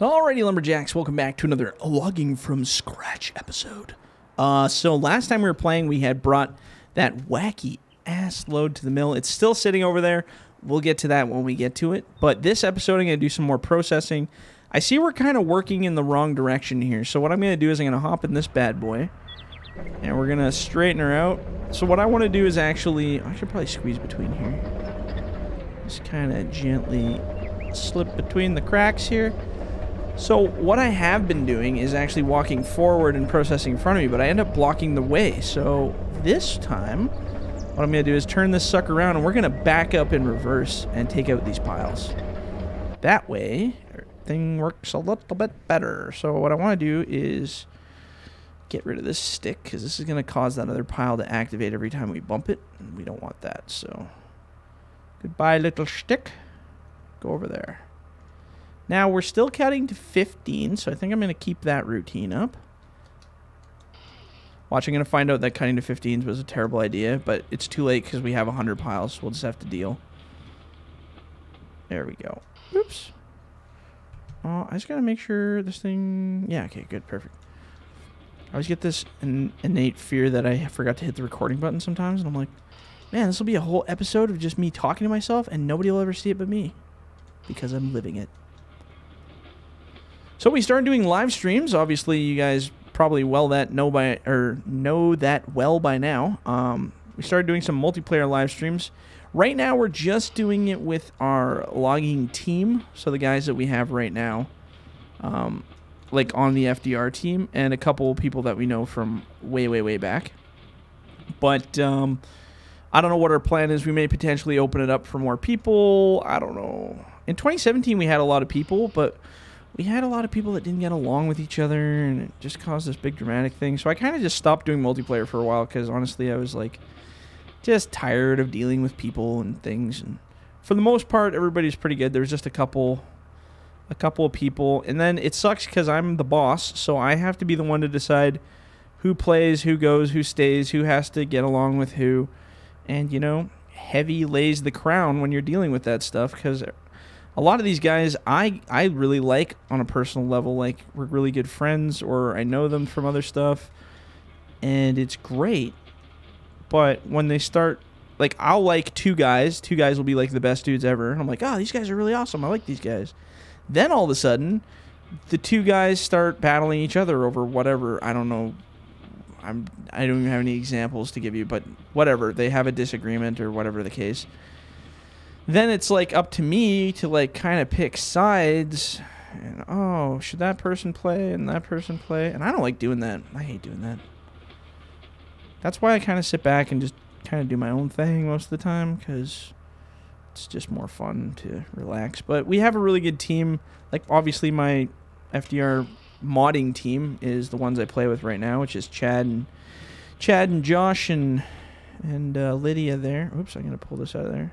Alrighty, Lumberjacks, welcome back to another logging from scratch episode. Uh, so last time we were playing, we had brought that wacky ass load to the mill. It's still sitting over there. We'll get to that when we get to it. But this episode, I'm going to do some more processing. I see we're kind of working in the wrong direction here. So what I'm going to do is I'm going to hop in this bad boy. And we're going to straighten her out. So what I want to do is actually... I should probably squeeze between here. Just kind of gently slip between the cracks here. So what I have been doing is actually walking forward and processing in front of me, but I end up blocking the way. So this time, what I'm going to do is turn this sucker around, and we're going to back up in reverse and take out these piles. That way, everything works a little bit better. So what I want to do is get rid of this stick, because this is going to cause that other pile to activate every time we bump it, and we don't want that. So goodbye, little stick. Go over there. Now, we're still cutting to 15, so I think I'm going to keep that routine up. Watch, I'm going to find out that cutting to 15s was a terrible idea, but it's too late because we have 100 piles. We'll just have to deal. There we go. Oops. Oh, I just got to make sure this thing... Yeah, okay, good, perfect. I always get this in innate fear that I forgot to hit the recording button sometimes, and I'm like, man, this will be a whole episode of just me talking to myself, and nobody will ever see it but me. Because I'm living it. So we started doing live streams. Obviously, you guys probably well that know by or know that well by now. Um, we started doing some multiplayer live streams. Right now, we're just doing it with our logging team. So the guys that we have right now, um, like on the FDR team, and a couple people that we know from way, way, way back. But um, I don't know what our plan is. We may potentially open it up for more people. I don't know. In 2017, we had a lot of people, but we had a lot of people that didn't get along with each other, and it just caused this big dramatic thing. So I kind of just stopped doing multiplayer for a while because honestly, I was like just tired of dealing with people and things. And for the most part, everybody's pretty good. There's just a couple, a couple of people, and then it sucks because I'm the boss, so I have to be the one to decide who plays, who goes, who stays, who has to get along with who, and you know, heavy lays the crown when you're dealing with that stuff because a lot of these guys I I really like on a personal level. Like we're really good friends, or I know them from other stuff, and it's great. But when they start, like I'll like two guys. Two guys will be like the best dudes ever, and I'm like, oh, these guys are really awesome. I like these guys. Then all of a sudden, the two guys start battling each other over whatever. I don't know. I'm I don't even have any examples to give you, but whatever. They have a disagreement or whatever the case then it's like up to me to like kind of pick sides and oh should that person play and that person play? And i don't like doing that. I hate doing that. That's why i kind of sit back and just kind of do my own thing most of the time because it's just more fun to relax. But we have a really good team. Like obviously my fdr modding team is the ones i play with right now which is chad and chad and josh and and uh, lydia there. Oops i'm gonna pull this out of there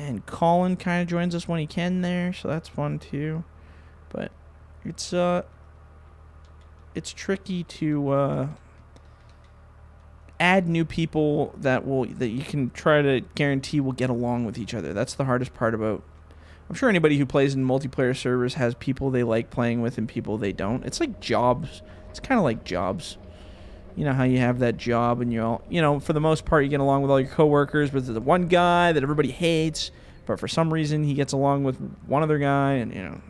and Colin kind of joins us when he can there, so that's fun too. But it's uh it's tricky to uh add new people that will that you can try to guarantee will get along with each other. That's the hardest part about I'm sure anybody who plays in multiplayer servers has people they like playing with and people they don't. It's like jobs. It's kind of like jobs you know how you have that job and you all you know for the most part you get along with all your coworkers but there's the one guy that everybody hates but for some reason he gets along with one other guy and you know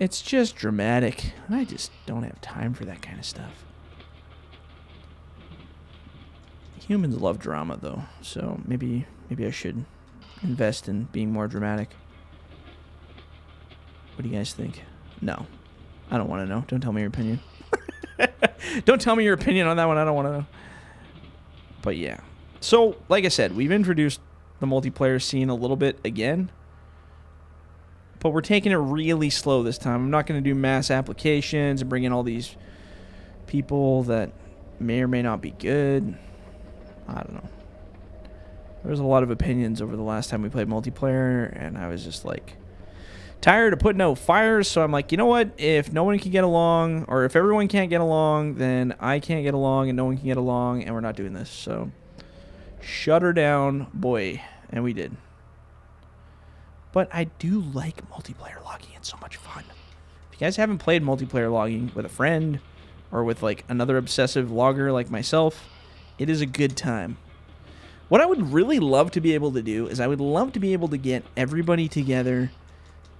it's just dramatic. I just don't have time for that kind of stuff. Humans love drama though so maybe maybe i should invest in being more dramatic. What do you guys think? No. I don't want to know. Don't tell me your opinion don't tell me your opinion on that one. I don't want to know. But yeah. So, like I said, we've introduced the multiplayer scene a little bit again. But we're taking it really slow this time. I'm not going to do mass applications and bring in all these people that may or may not be good. I don't know. There was a lot of opinions over the last time we played multiplayer, and I was just like, tired of putting out fires, so I'm like, you know what? If no one can get along, or if everyone can't get along, then I can't get along, and no one can get along, and we're not doing this. So, shut her down, boy. And we did. but I do like multiplayer logging. It's so much fun. If you guys haven't played multiplayer logging with a friend or with like another obsessive logger like myself, it is a good time. What I would really love to be able to do is I would love to be able to get everybody together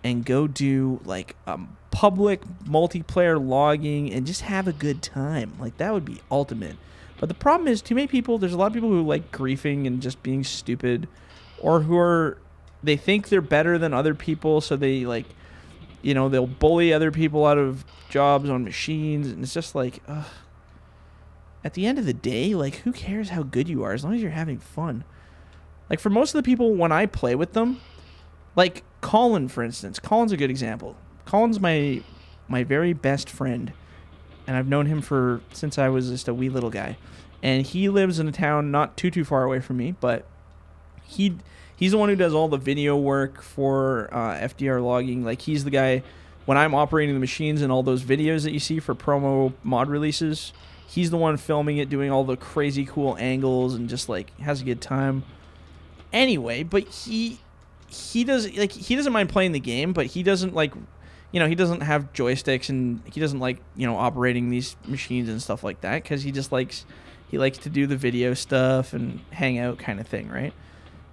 and go do like um, public multiplayer logging and just have a good time. Like that would be ultimate. But the problem is too many people, there's a lot of people who like griefing and just being stupid or who are they think they're better than other people so they like you know, they'll bully other people out of jobs on machines and it's just like ugh at the end of the day, like who cares how good you are as long as you're having fun. Like for most of the people when I play with them, like Colin for instance, Colin's a good example. Colin's my my very best friend and I've known him for since I was just a wee little guy. And he lives in a town not too too far away from me, but he he's the one who does all the video work for uh, FDR logging. Like he's the guy when I'm operating the machines and all those videos that you see for promo mod releases he's the one filming it, doing all the crazy cool angles, and just like has a good time. Anyway, but he he does like he doesn't mind playing the game, but he doesn't like you know he doesn't have joysticks and he doesn't like you know operating these machines and stuff like that because he just likes he likes to do the video stuff and hang out kind of thing, right?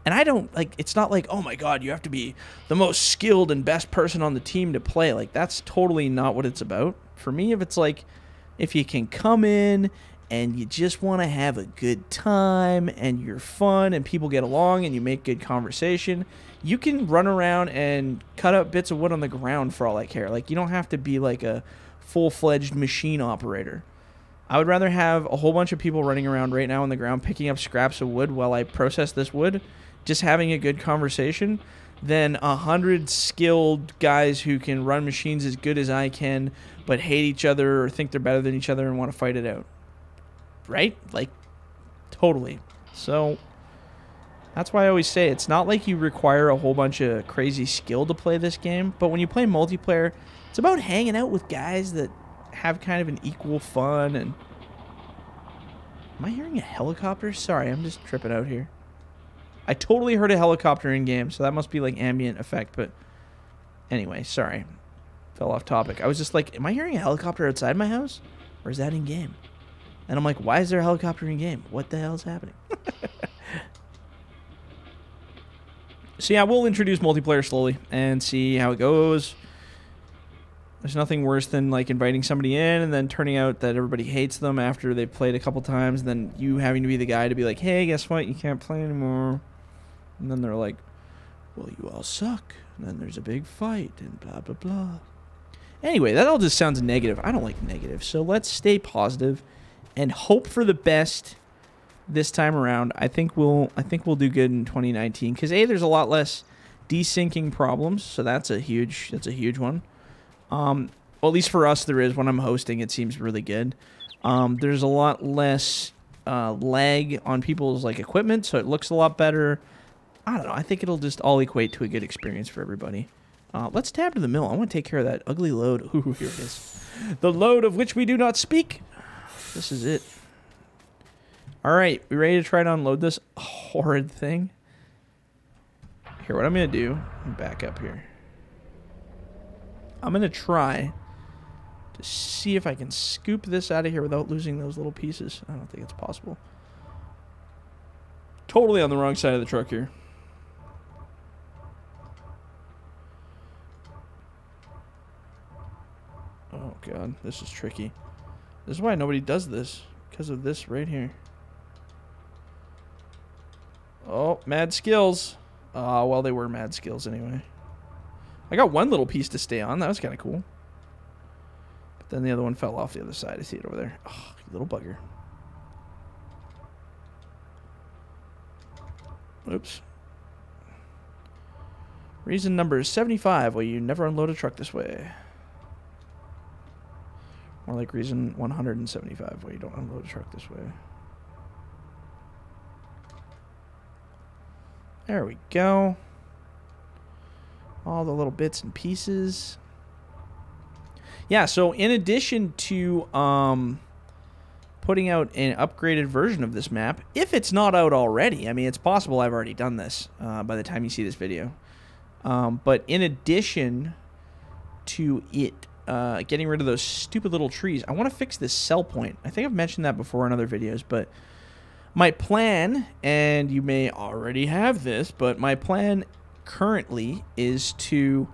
And I don't like it's not like, oh my god, you have to be the most skilled and best person on the team to play. Like that's totally not what it's about. For me, if it's like if you can come in and you just want to have a good time and you're fun and people get along and you make good conversation, you can run around and cut up bits of wood on the ground for all I care. Like you don't have to be like a full-fledged machine operator. I would rather have a whole bunch of people running around right now on the ground picking up scraps of wood while I process this wood, just having a good conversation than a hundred skilled guys who can run machines as good as I can, but hate each other or think they're better than each other and want to fight it out. Right? Like, totally. So, that's why I always say it's not like you require a whole bunch of crazy skill to play this game, but when you play multiplayer, it's about hanging out with guys that have kind of an equal fun and. Am I hearing a helicopter? Sorry, I'm just tripping out here. I totally heard a helicopter in game, so that must be like ambient effect. But anyway, sorry, fell off topic. I was just like, am I hearing a helicopter outside my house, or is that in game? And I'm like, why is there a helicopter in game? What the hell is happening? so yeah, we'll introduce multiplayer slowly and see how it goes. There's nothing worse than like inviting somebody in and then turning out that everybody hates them after they've played a couple times, and then you having to be the guy to be like, "Hey, guess what? You can't play anymore." And then they're like, well, you all suck. And then there's a big fight and blah, blah, blah. Anyway, that all just sounds negative. I don't like negative. So let's stay positive and hope for the best this time around. I think we'll I think we'll do good in 2019 cuz a there's a lot less desyncing problems, so that's a huge that's a huge one. Um well, at least for us there is when I'm hosting it seems really good. Um there's a lot less uh, lag on people's like equipment, so it looks a lot better. I don't know. I think it'll just all equate to a good experience for everybody. Uh, let's tab to the mill. I want to take care of that ugly load. Ooh, here it is. The load of which we do not speak. This is it. All right, we ready to try to unload this horrid thing? Here, what I'm to do, back up here. I'm to try to see if I can scoop this out of here without losing those little pieces. I don't think it's possible. Totally on the wrong side of the truck here. Oh god, this is tricky. This is why nobody does this. Because of this right here. Oh, mad skills. Uh, well, they were mad skills anyway. I got one little piece to stay on. That was kind of cool. But then the other one fell off the other side. I see it over there. Oh, little bugger. Oops. Reason number 75 why you never unload a truck this way. More like reason 175 why you don't unload a truck this way. There we go. All the little bits and pieces. Yeah, so in addition to um, putting out an upgraded version of this map, if it's not out already, I mean, it's possible I've already done this uh, by the time you see this video. Um, but in addition to it uh, getting rid of those stupid little trees, I want to fix this sell point. I think I've mentioned that before in other videos, but my plan, and you may already have this, but my plan currently is to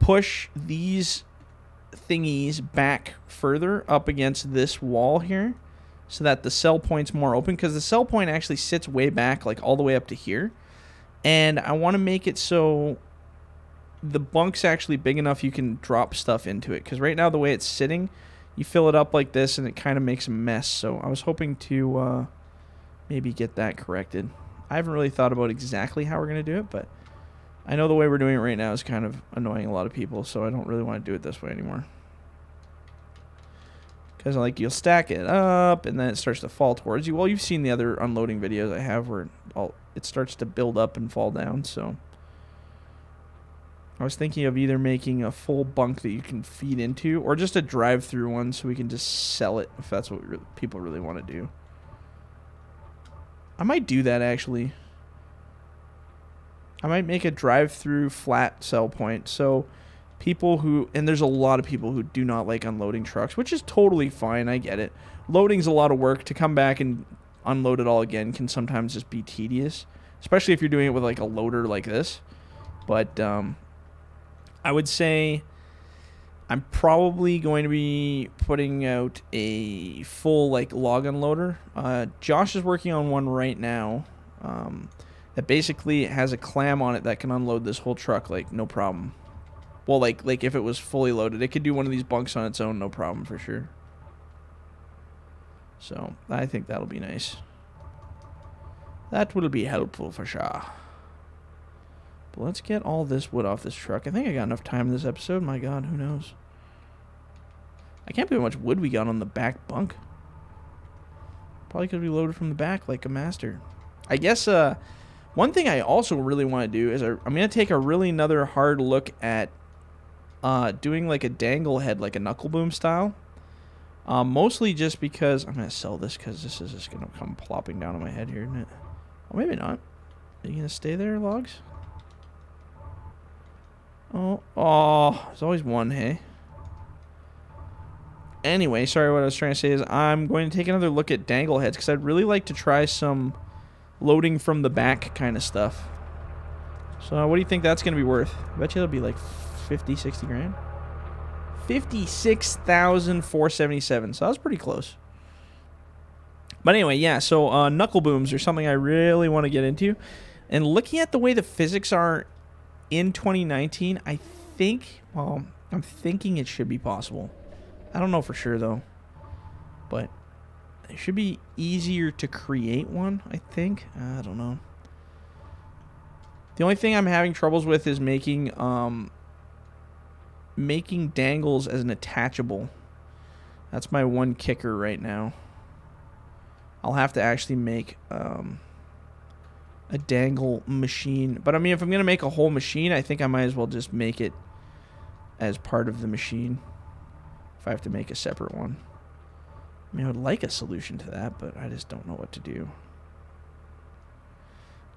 push these thingies back further up against this wall here so that the sell point's more open because the sell point actually sits way back like all the way up to here and I want to make it so the bunk's actually big enough you can drop stuff into it because right now the way it's sitting you fill it up like this and it kind of makes a mess so I was hoping to uh, maybe get that corrected I haven't really thought about exactly how we're going to do it but I know the way we're doing it right now is kind of annoying a lot of people, so I don't really want to do it this way anymore. Because, like, you'll stack it up, and then it starts to fall towards you. Well, you've seen the other unloading videos I have where it starts to build up and fall down, so... I was thinking of either making a full bunk that you can feed into, or just a drive-through one so we can just sell it if that's what people really want to do. I might do that, actually. I might make a drive-through flat sell point. So people who and there's a lot of people who do not like unloading trucks, which is totally fine. I get it. Loading's a lot of work to come back and unload it all again can sometimes just be tedious, especially if you're doing it with like a loader like this. But um, I would say I'm probably going to be putting out a full like log unloader. Uh, Josh is working on one right now. Um, that basically has a clam on it that can unload this whole truck like no problem. Well, like like if it was fully loaded, it could do one of these bunks on its own, no problem for sure. So I think that'll be nice. That will be helpful for sure. But let's get all this wood off this truck. I think I got enough time in this episode. My God, who knows? I can't believe how much wood we got on the back bunk. Probably because we loaded from the back like a master. I guess uh, one thing I also really want to do is I, am going to take a really another hard look at uh, doing like a dangle head, like a knuckle boom style. Um, mostly just because I'm going to sell this because this is just going to come plopping down on my head here, isn't it? Oh, maybe not. Are you going to stay there, logs? Oh, oh, there's always one, hey? Anyway, sorry, what I was trying to say is I'm going to take another look at dangle heads because I'd really like to try some loading from the back kind of stuff. So what do you think that's going to be worth? I bet you it'll be like 50, 60 grand. 56,477. So that was pretty close. But anyway, yeah, so uh, knuckle booms are something I really want to get into. And looking at the way the physics are in 2019, I think, well, I'm thinking it should be possible. I don't know for sure, though. But it should be easier to create one, I think. I don't know. The only thing I'm having troubles with is making um making dangles as an attachable. That's my one kicker right now. I'll have to actually make um a dangle machine. But I mean if I'm gonna make a whole machine, I think I might as well just make it as part of the machine. If I have to make a separate one. I mean, I would like a solution to that, but I just don't know what to do.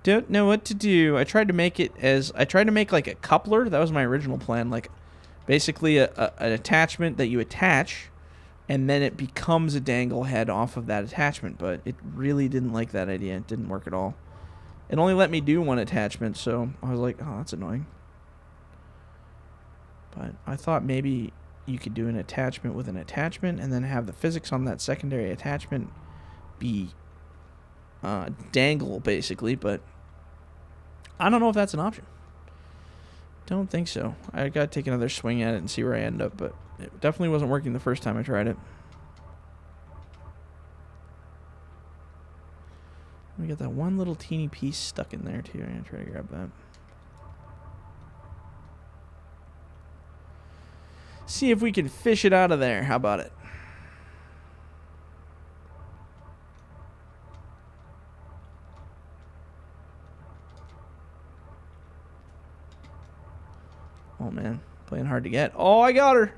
Don't know what to do. I tried to make it as I tried to make like a coupler. That was my original plan. Like basically a, a, an attachment that you attach and then it becomes a dangle head off of that attachment. But it really didn't like that idea. It didn't work at all. It only let me do one attachment, so I was like, oh, that's annoying. But I thought maybe you could do an attachment with an attachment and then have the physics on that secondary attachment be uh, dangle basically but I don't know if that's an option. Don't think so. I gotta take another swing at it and see where I end up but it definitely wasn't working the first time I tried it we got that one little teeny piece stuck in there too I'm gonna try to grab that See if we can fish it out of there. How about it? Oh, man. Playing hard to get. Oh, I got her.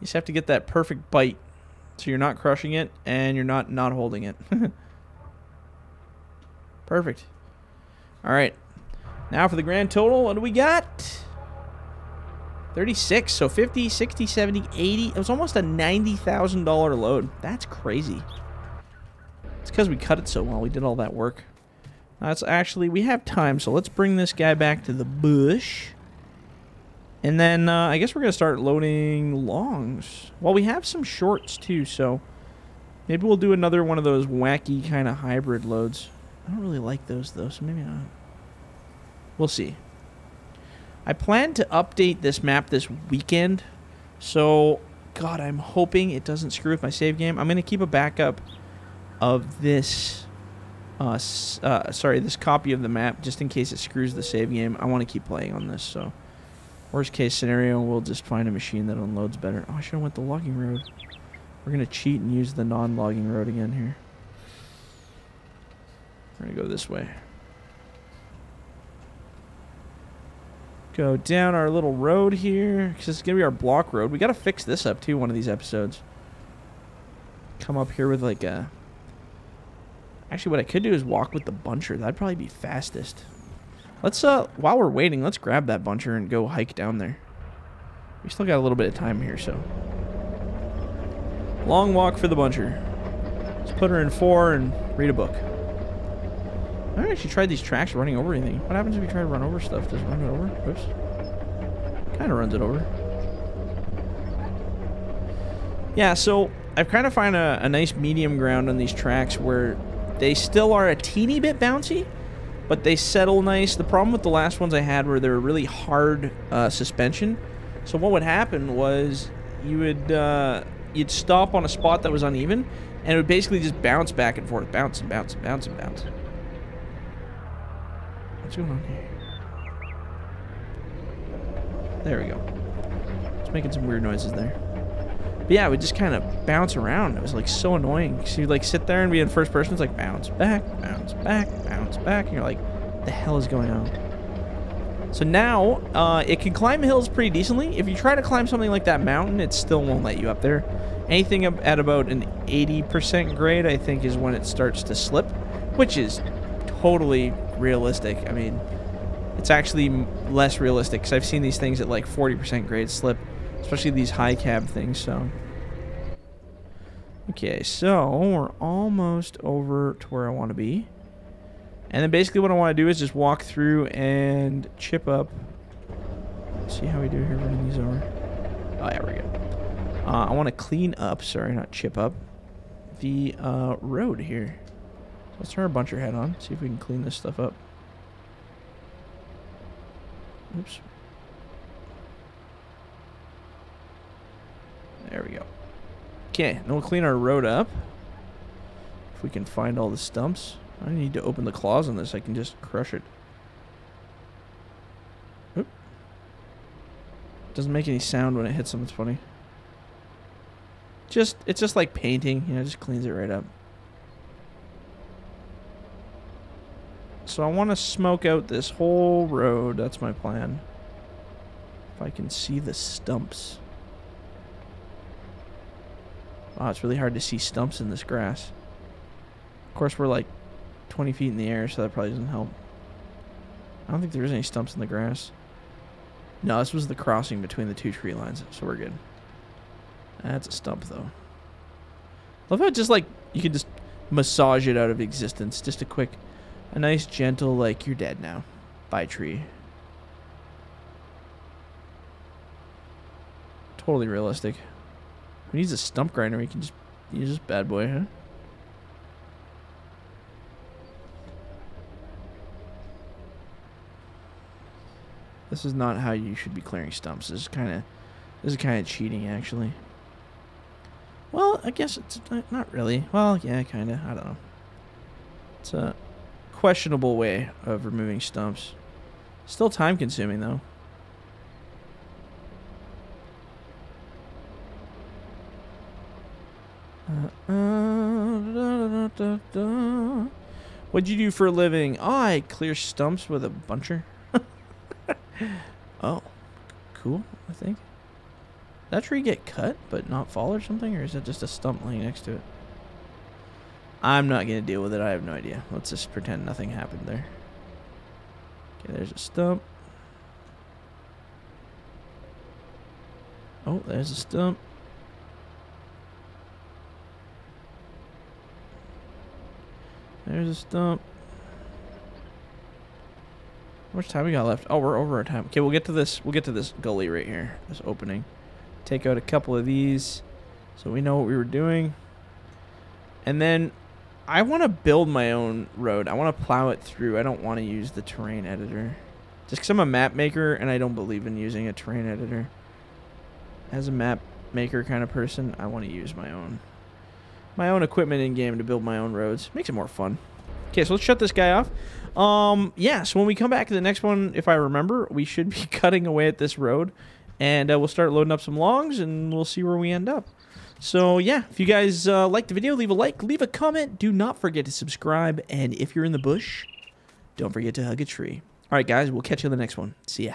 You just have to get that perfect bite. So you're not crushing it and you're not not holding it. Perfect. All right. Now for the grand total, what do we got? 36, so 50, 60, 70, 80. It was almost a $90,000 load. That's crazy. It's because we cut it so well. We did all that work. That's actually, we have time, so let's bring this guy back to the bush. And then uh, I guess we're going to start loading longs. Well, we have some shorts too, so maybe we'll do another one of those wacky kind of hybrid loads. I don't really like those though, so maybe not. We'll see. I plan to update this map this weekend. So, God, I'm hoping it doesn't screw with my save game. I'm to keep a backup of this, uh, uh, sorry, this copy of the map just in case it screws the save game. I want to keep playing on this, so worst case scenario, we'll just find a machine that unloads better. Oh, I should have went the logging road. We're to cheat and use the non-logging road again here. We're going to go this way. Go down our little road here. Because it's going to be our block road. We got to fix this up, too, one of these episodes. Come up here with, like, a... Actually, what I could do is walk with the buncher. That'd probably be fastest. Let's, uh, while we're waiting, let's grab that buncher and go hike down there. We still got a little bit of time here, so... Long walk for the buncher. Let's put her in four and read a book. I haven't actually tried these tracks running over anything. What happens if you try to run over stuff? Does it run it over? Oops. Kind of runs it over. Yeah, so I've kind of found a, a nice medium ground on these tracks where they still are a teeny bit bouncy, but they settle nice. The problem with the last ones I had were they were really hard uh, suspension. So what would happen was you would uh, you'd stop on a spot that was uneven, and it would basically just bounce back and forth, bounce and bounce and bounce and bounce. What's going on here? There we go. It's making some weird noises there. But yeah, we just kind of bounce around. It was like so annoying. So you like sit there and be in first person. It's like bounce back, bounce back, bounce back. And you're like, the hell is going on? So now, uh, it can climb hills pretty decently. If you try to climb something like that mountain, it still won't let you up there. Anything at about an 80% grade, I think, is when it starts to slip, which is totally realistic. I mean, it's actually less realistic because I've seen these things at like 40% grade slip, especially these high cab things. So, okay, so we're almost over to where I want to be. And then basically what I want to do is just walk through and chip up. Let's see how we do here running these over. Oh, yeah, we're good. Uh, I want to clean up, sorry, not chip up, the uh, road here. Let's turn our buncher head on, see if we can clean this stuff up. Oops. There we go. Okay, then we'll clean our road up. If we can find all the stumps. I need to open the claws on this. I can just crush it. Oop. Doesn't make any sound when it hits something funny. Just, it's just like painting. You know, just cleans it right up. So I want to smoke out this whole road. That's my plan. If I can see the stumps. Wow, it's really hard to see stumps in this grass. Of course, we're like 20 feet in the air, so that probably doesn't help. I don't think there's any stumps in the grass. No, this was the crossing between the two tree lines, so we're good. That's a stump, though. Love how just, like, you can just massage it out of existence. Just a quick a nice gentle, like, you're dead now. Bye, tree. Totally realistic. Needs a stump grinder? We can just use this bad boy, huh? This is not how you should be clearing stumps. This is kind of, this is kind of cheating, actually. Well, I guess it's uh, not really. Well, yeah, kind of. I don't know. It's a questionable way of removing stumps. Still time consuming though. What'd you do for a living? Oh, I clear stumps with a buncher. oh, cool, I think. That tree get cut but not fall or something? Or is it just a stump laying next to it? I'm not going to deal with it. I have no idea. Let's just pretend nothing happened there. Okay, there's a stump. Oh, there's a stump. There's a stump. How much time we got left? Oh, we're over our time. Okay, we'll get to this. We'll get to this gully right here. This opening. Take out a couple of these so we know what we were doing. And then I want to build my own road. I want to plow it through. I don't want to use the terrain editor. Just because I'm a map maker and I don't believe in using a terrain editor. As a map maker kind of person, I want to use my own my own equipment in game to build my own roads. Makes it more fun. Okay, so let's shut this guy off. Um, yeah, so when we come back to the next one, if I remember, we should be cutting away at this road. And uh, we'll start loading up some logs, and we'll see where we end up. So, yeah, if you guys uh, liked the video, leave a like, leave a comment. Do not forget to subscribe. And if you're in the bush, don't forget to hug a tree. All right, guys, we'll catch you in the next one. See ya.